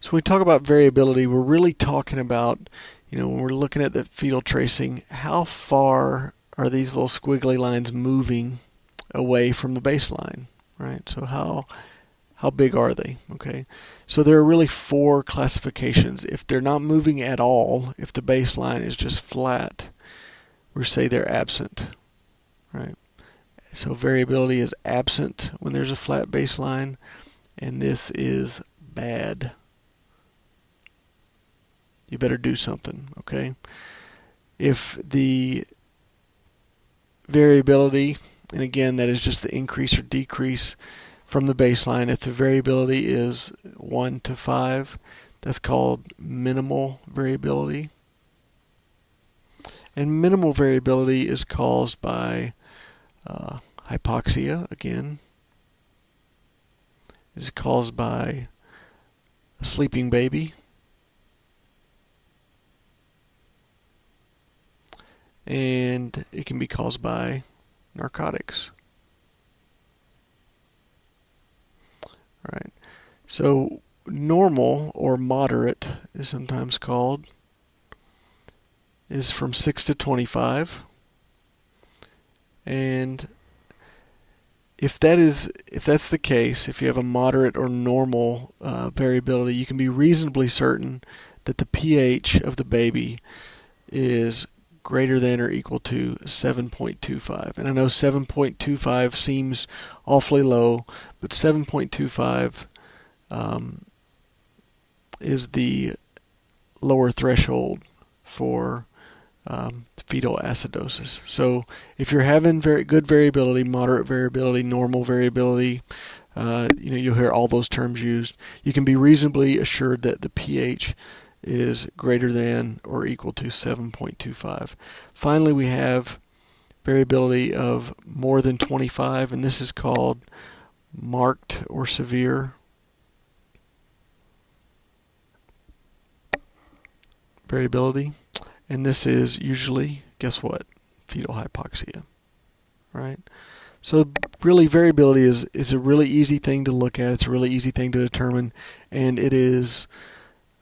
So when we talk about variability, we're really talking about, you know, when we're looking at the fetal tracing, how far are these little squiggly lines moving away from the baseline, right? So how how big are they? Okay, so there are really four classifications. If they're not moving at all, if the baseline is just flat, we say they're absent, right? So variability is absent when there's a flat baseline, and this is bad. You better do something, okay? If the variability, and again, that is just the increase or decrease from the baseline, if the variability is 1 to 5, that's called minimal variability. And minimal variability is caused by uh, hypoxia, again. It is caused by a sleeping baby. And it can be caused by narcotics. All right. So normal or moderate is sometimes called is from 6 to 25 and if that is if that's the case if you have a moderate or normal uh, variability you can be reasonably certain that the pH of the baby is greater than or equal to 7.25 and I know 7.25 seems awfully low but 7.25 um, is the lower threshold for um, fetal acidosis. So if you're having very good variability, moderate variability, normal variability, uh, you know you'll hear all those terms used. You can be reasonably assured that the pH is greater than or equal to 7.25. Finally, we have variability of more than 25, and this is called marked or severe variability. And this is usually, guess what? Fetal hypoxia, right? So really variability is, is a really easy thing to look at. It's a really easy thing to determine. And it is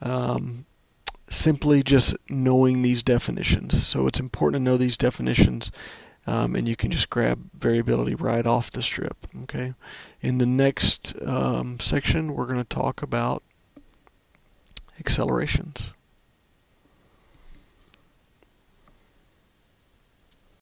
um, simply just knowing these definitions. So it's important to know these definitions. Um, and you can just grab variability right off the strip. Okay. In the next um, section, we're going to talk about accelerations.